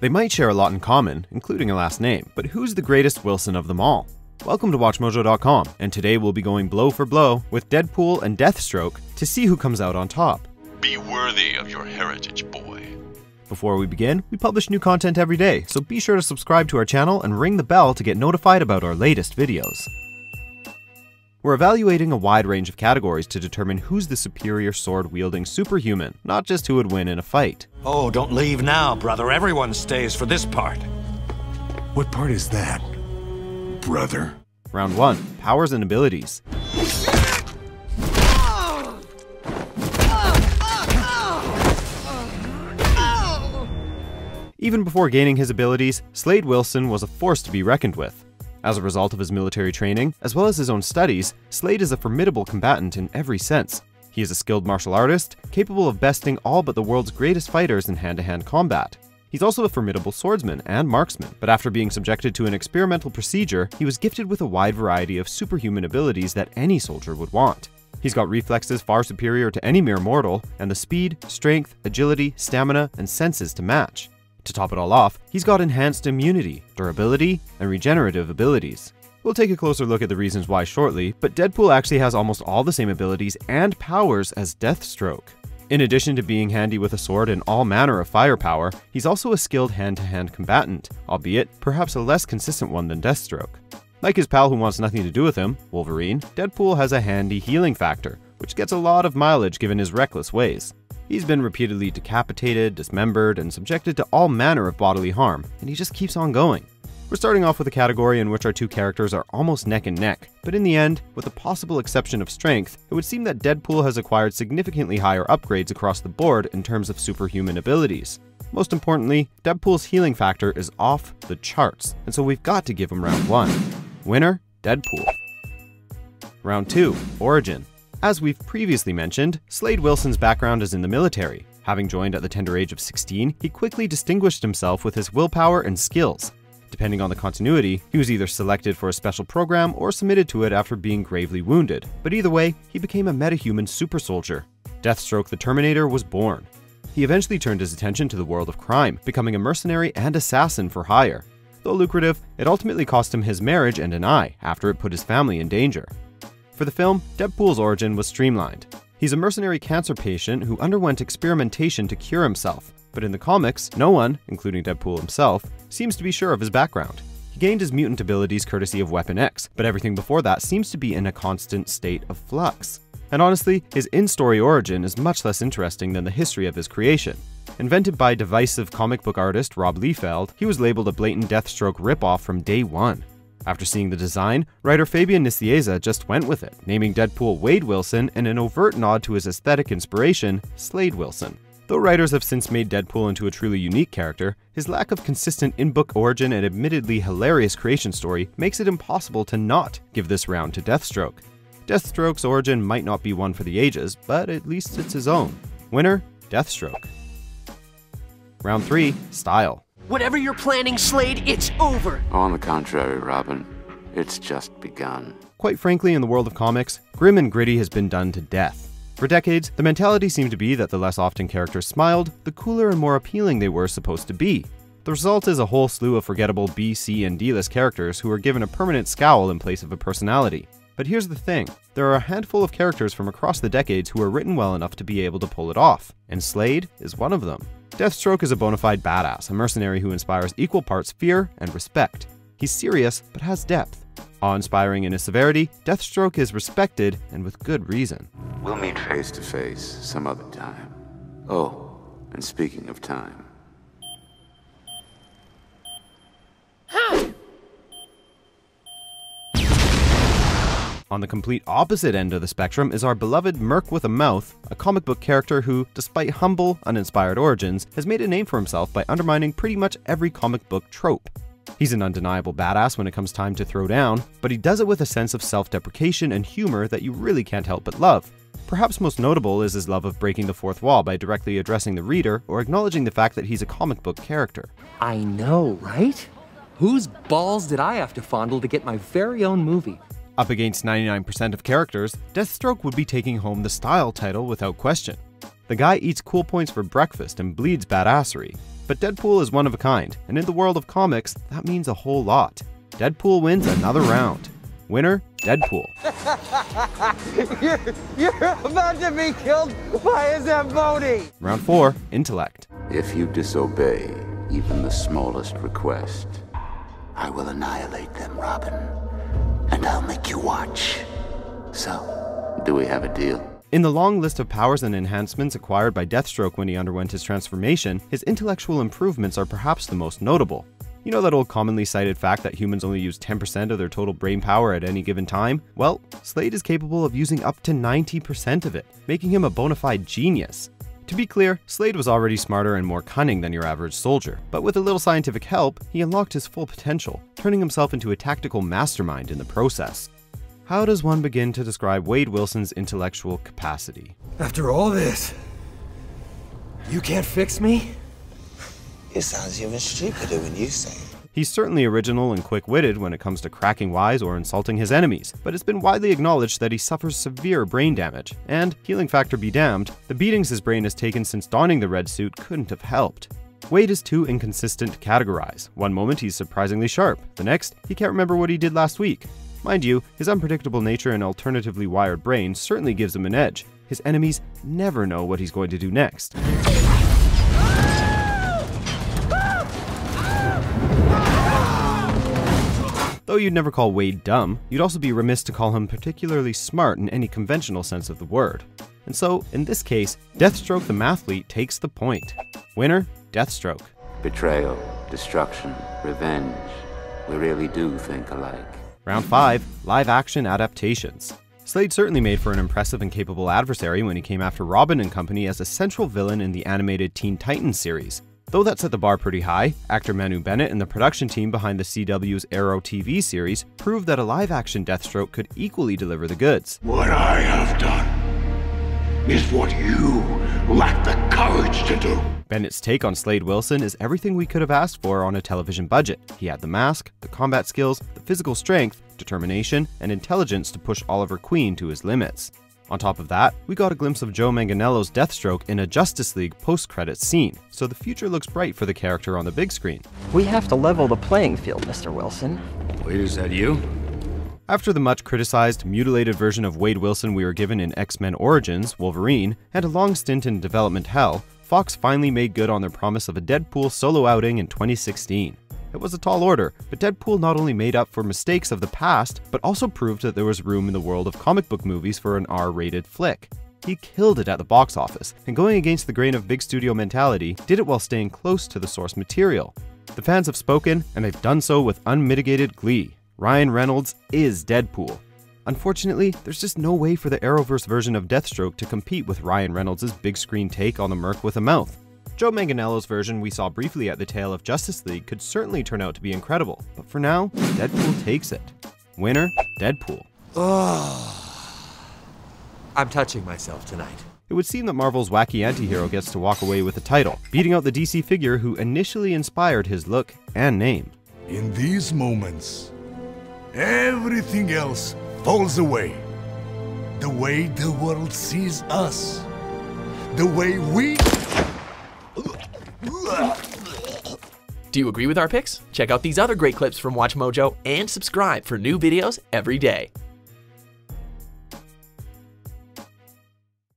They might share a lot in common, including a last name, but who's the greatest Wilson of them all? Welcome to WatchMojo.com, and today we'll be going blow for blow with Deadpool and Deathstroke to see who comes out on top. Be worthy of your heritage, boy. Before we begin, we publish new content every day, so be sure to subscribe to our channel and ring the bell to get notified about our latest videos. We're evaluating a wide range of categories to determine who's the superior sword wielding superhuman, not just who would win in a fight. Oh, don't leave now, brother. Everyone stays for this part. What part is that, brother? Round 1 Powers and Abilities. Even before gaining his abilities, Slade Wilson was a force to be reckoned with. As a result of his military training, as well as his own studies, Slade is a formidable combatant in every sense. He is a skilled martial artist, capable of besting all but the world's greatest fighters in hand-to-hand combat. He's also a formidable swordsman and marksman, but after being subjected to an experimental procedure, he was gifted with a wide variety of superhuman abilities that any soldier would want. He's got reflexes far superior to any mere mortal, and the speed, strength, agility, stamina, and senses to match. To top it all off, he's got enhanced immunity, durability, and regenerative abilities. We'll take a closer look at the reasons why shortly, but Deadpool actually has almost all the same abilities and powers as Deathstroke. In addition to being handy with a sword and all manner of firepower, he's also a skilled hand-to-hand -hand combatant, albeit perhaps a less consistent one than Deathstroke. Like his pal who wants nothing to do with him, Wolverine, Deadpool has a handy healing factor, which gets a lot of mileage given his reckless ways. He's been repeatedly decapitated, dismembered, and subjected to all manner of bodily harm, and he just keeps on going. We're starting off with a category in which our two characters are almost neck and neck, but in the end, with the possible exception of strength, it would seem that Deadpool has acquired significantly higher upgrades across the board in terms of superhuman abilities. Most importantly, Deadpool's healing factor is off the charts, and so we've got to give him round 1. Winner, Deadpool. Round 2, Origin. As we've previously mentioned, Slade Wilson's background is in the military. Having joined at the tender age of 16, he quickly distinguished himself with his willpower and skills. Depending on the continuity, he was either selected for a special program or submitted to it after being gravely wounded, but either way, he became a metahuman super soldier. Deathstroke the Terminator was born. He eventually turned his attention to the world of crime, becoming a mercenary and assassin for hire. Though lucrative, it ultimately cost him his marriage and an eye after it put his family in danger. For the film, Deadpool's origin was streamlined. He's a mercenary cancer patient who underwent experimentation to cure himself, but in the comics, no one, including Deadpool himself, seems to be sure of his background. He gained his mutant abilities courtesy of Weapon X, but everything before that seems to be in a constant state of flux. And honestly, his in-story origin is much less interesting than the history of his creation. Invented by divisive comic book artist Rob Liefeld, he was labeled a blatant Deathstroke ripoff from day one. After seeing the design, writer Fabian Nicieza just went with it, naming Deadpool Wade Wilson in an overt nod to his aesthetic inspiration, Slade Wilson. Though writers have since made Deadpool into a truly unique character, his lack of consistent in-book origin and admittedly hilarious creation story makes it impossible to not give this round to Deathstroke. Deathstroke's origin might not be one for the ages, but at least it's his own. Winner, Deathstroke. Round 3, Style. Whatever you're planning, Slade, it's over. On the contrary, Robin, it's just begun. Quite frankly, in the world of comics, grim and gritty has been done to death. For decades, the mentality seemed to be that the less often characters smiled, the cooler and more appealing they were supposed to be. The result is a whole slew of forgettable B, C, and D-list characters who are given a permanent scowl in place of a personality. But here's the thing, there are a handful of characters from across the decades who are written well enough to be able to pull it off, and Slade is one of them. Deathstroke is a bona fide badass, a mercenary who inspires equal parts fear and respect. He's serious, but has depth. Awe-inspiring in his severity, Deathstroke is respected, and with good reason. We'll meet face to face some other time. Oh, and speaking of time. On the complete opposite end of the spectrum is our beloved Merc with a Mouth, a comic book character who, despite humble, uninspired origins, has made a name for himself by undermining pretty much every comic book trope. He's an undeniable badass when it comes time to throw down, but he does it with a sense of self-deprecation and humor that you really can't help but love. Perhaps most notable is his love of breaking the fourth wall by directly addressing the reader or acknowledging the fact that he's a comic book character. I know, right? Whose balls did I have to fondle to get my very own movie? Up against 99% of characters, Deathstroke would be taking home the style title without question. The guy eats cool points for breakfast and bleeds badassery. But Deadpool is one of a kind, and in the world of comics, that means a whole lot. Deadpool wins another round. Winner, Deadpool. you're, you're about to be killed by a Zamboni! Round 4, Intellect. If you disobey even the smallest request, I will annihilate them, Robin. And I'll make you watch. So, do we have a deal? In the long list of powers and enhancements acquired by Deathstroke when he underwent his transformation, his intellectual improvements are perhaps the most notable. You know that old commonly cited fact that humans only use 10% of their total brain power at any given time? Well, Slade is capable of using up to 90% of it, making him a bona fide genius. To be clear, Slade was already smarter and more cunning than your average soldier, but with a little scientific help, he unlocked his full potential, turning himself into a tactical mastermind in the process. How does one begin to describe Wade Wilson's intellectual capacity? After all this, you can't fix me? It sounds even stupider when you say it. He's certainly original and quick witted when it comes to cracking wise or insulting his enemies, but it's been widely acknowledged that he suffers severe brain damage. And, healing factor be damned, the beatings his brain has taken since donning the red suit couldn't have helped. Wade is too inconsistent to categorize. One moment he's surprisingly sharp, the next, he can't remember what he did last week. Mind you, his unpredictable nature and alternatively wired brain certainly gives him an edge. His enemies never know what he's going to do next. Though you'd never call Wade dumb, you'd also be remiss to call him particularly smart in any conventional sense of the word. And so, in this case, Deathstroke the Mathlete takes the point. Winner, Deathstroke. Betrayal, destruction, revenge. We really do think alike. Round 5 Live Action Adaptations. Slade certainly made for an impressive and capable adversary when he came after Robin and Company as a central villain in the animated Teen Titans series. Though that set the bar pretty high, actor Manu Bennett and the production team behind the CW's Arrow TV series proved that a live action Deathstroke could equally deliver the goods. What I have done is what you lack the courage to do. Bennett's take on Slade Wilson is everything we could have asked for on a television budget. He had the mask, the combat skills, the physical strength, determination, and intelligence to push Oliver Queen to his limits. On top of that, we got a glimpse of Joe Manganiello's Deathstroke in a Justice League post-credits scene, so the future looks bright for the character on the big screen. We have to level the playing field, Mr. Wilson. Wait, is that you? After the much criticized, mutilated version of Wade Wilson we were given in X Men Origins, Wolverine, and a long stint in development hell, Fox finally made good on their promise of a Deadpool solo outing in 2016. It was a tall order, but Deadpool not only made up for mistakes of the past, but also proved that there was room in the world of comic book movies for an R rated flick. He killed it at the box office, and going against the grain of big studio mentality, did it while staying close to the source material. The fans have spoken, and they've done so with unmitigated glee. Ryan Reynolds is Deadpool. Unfortunately, there's just no way for the Arrowverse version of Deathstroke to compete with Ryan Reynolds' big screen take on the Merc with a mouth. Joe Manganiello's version we saw briefly at the tail of Justice League could certainly turn out to be incredible, but for now, Deadpool takes it. Winner, Deadpool. I'm touching myself tonight. It would seem that Marvel's wacky antihero gets to walk away with the title, beating out the DC figure who initially inspired his look and name. In these moments, everything else falls away. The way the world sees us. The way we. Do you agree with our picks? Check out these other great clips from WatchMojo and subscribe for new videos every day.